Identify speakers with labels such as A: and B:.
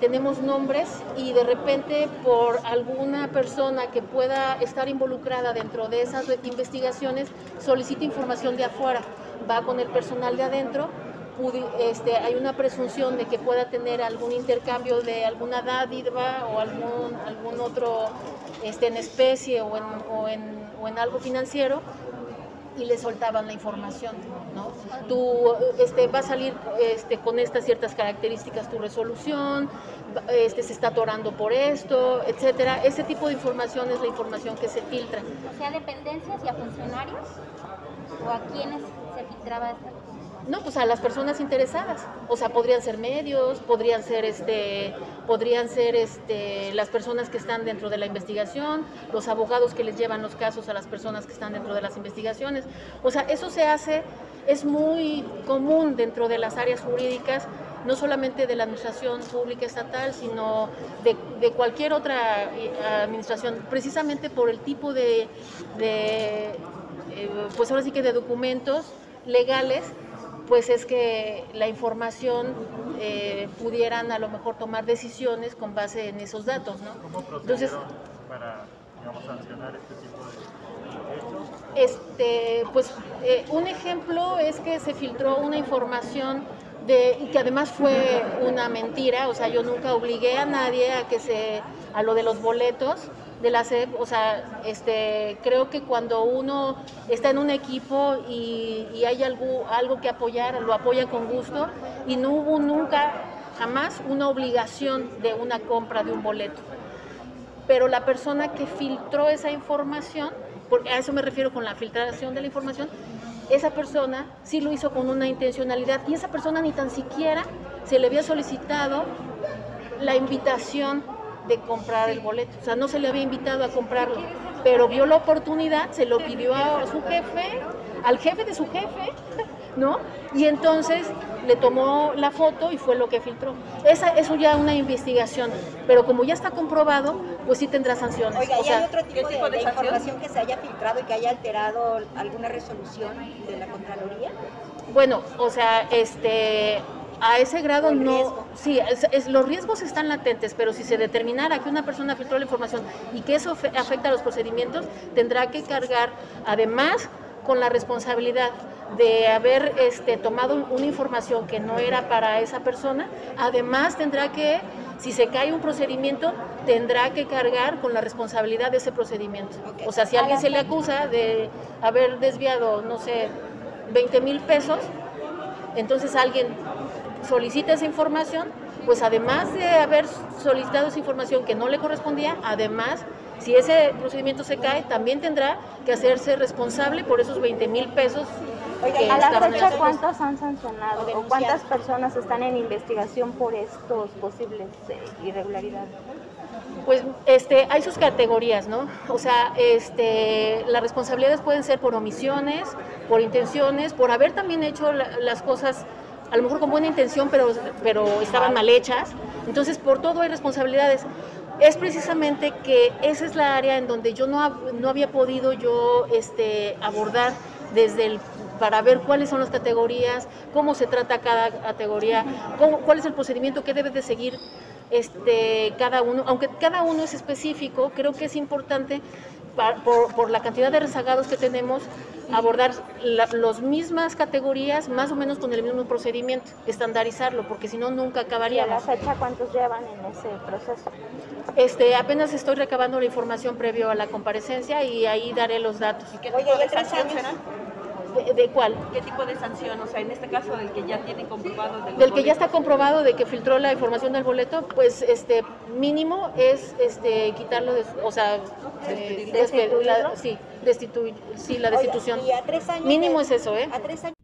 A: tenemos nombres y de repente por alguna persona que pueda estar involucrada dentro de esas investigaciones solicita información de afuera, va con el personal de adentro, este, hay una presunción de que pueda tener algún intercambio de alguna dádiva o algún, algún otro este, en especie o en, o en, o en algo financiero y le soltaban la información, ¿no? Tú este, va a salir este, con estas ciertas características tu resolución, este, se está atorando por esto, etcétera. Ese tipo de información es la información que se filtra.
B: O sea, dependencias y a funcionarios o a quienes se filtraba esta
A: no, pues a las personas interesadas. O sea, podrían ser medios, podrían ser este, podrían ser este, las personas que están dentro de la investigación, los abogados que les llevan los casos a las personas que están dentro de las investigaciones. O sea, eso se hace, es muy común dentro de las áreas jurídicas, no solamente de la administración pública estatal, sino de, cualquier otra eh, administración, precisamente por el tipo de, de eh, pues ahora sí que de documentos legales pues es que la información eh, pudieran a lo mejor tomar decisiones con base en esos datos, ¿no?
C: ¿Cómo Entonces, para digamos, sancionar este tipo de hechos?
A: Este, pues eh, un ejemplo es que se filtró una información de, y que además fue una mentira, o sea, yo nunca obligué a nadie a que se, a lo de los boletos, de la SEP, o sea, este, creo que cuando uno está en un equipo y, hay algo, algo que apoyar, lo apoya con gusto y no hubo nunca, jamás, una obligación de una compra de un boleto. Pero la persona que filtró esa información, porque a eso me refiero con la filtración de la información, esa persona sí lo hizo con una intencionalidad y esa persona ni tan siquiera se le había solicitado la invitación de comprar el boleto. O sea, no se le había invitado a comprarlo, pero vio la oportunidad, se lo pidió a su jefe, al jefe de su jefe, ¿no? Y entonces le tomó la foto y fue lo que filtró. Esa, eso ya una investigación, pero como ya está comprobado, pues sí tendrá sanciones.
D: Oiga, ¿y hay otro tipo, de, información que se haya filtrado y que haya alterado alguna resolución de la Contraloría?
A: Bueno, o sea, este, a ese grado no, sí, es, los riesgos están latentes, pero si se determinara que una persona filtró la información y que eso afecta a los procedimientos, tendrá que cargar además con la responsabilidad de haber este, tomado una información que no era para esa persona, además tendrá que, si se cae un procedimiento, tendrá que cargar con la responsabilidad de ese procedimiento. O sea, si a alguien se le acusa de haber desviado, no sé, 20 mil pesos, entonces alguien solicita esa información, pues además de haber solicitado esa información que no le correspondía, además, si ese procedimiento se cae, también tendrá que hacerse responsable por esos 20 mil pesos.
B: a la fecha, ¿cuántos han sancionado o cuántas personas están en investigación por estos posibles eh, irregularidades?
A: Pues este, hay sus categorías, ¿no? O sea, este, las responsabilidades pueden ser por omisiones, por intenciones, por haber también hecho las cosas a lo mejor con buena intención, pero, pero estaban mal hechas. Entonces, por todo hay responsabilidades. Es precisamente que esa es la área en donde yo no, no había podido yo este, abordar desde el para ver cuáles son las categorías, cómo se trata cada categoría, cuál es el procedimiento que debe de seguir este, cada uno. Aunque cada uno es específico, creo que es importante por, la cantidad de rezagados que tenemos, abordar las mismas categorías más o menos con el mismo procedimiento, estandarizarlo, porque si no nunca acabaríamos.
B: ¿Y a la fecha cuántos llevan en ese proceso?
A: Este, apenas estoy recabando la información previo a la comparecencia y ahí daré los datos.
D: ¿Y qué Oye,
A: ¿De, cuál?
E: ¿Qué tipo de sanción? O sea, en este caso del que ya tiene comprobado.
A: del que ya está comprobado de que filtró la información del boleto, pues este mínimo es este quitarlo, de, o sea,
B: eh, sí,
A: destituir, sí, la destitución.
D: y a tres años
A: mínimo es eso, ¿eh?
D: A tres años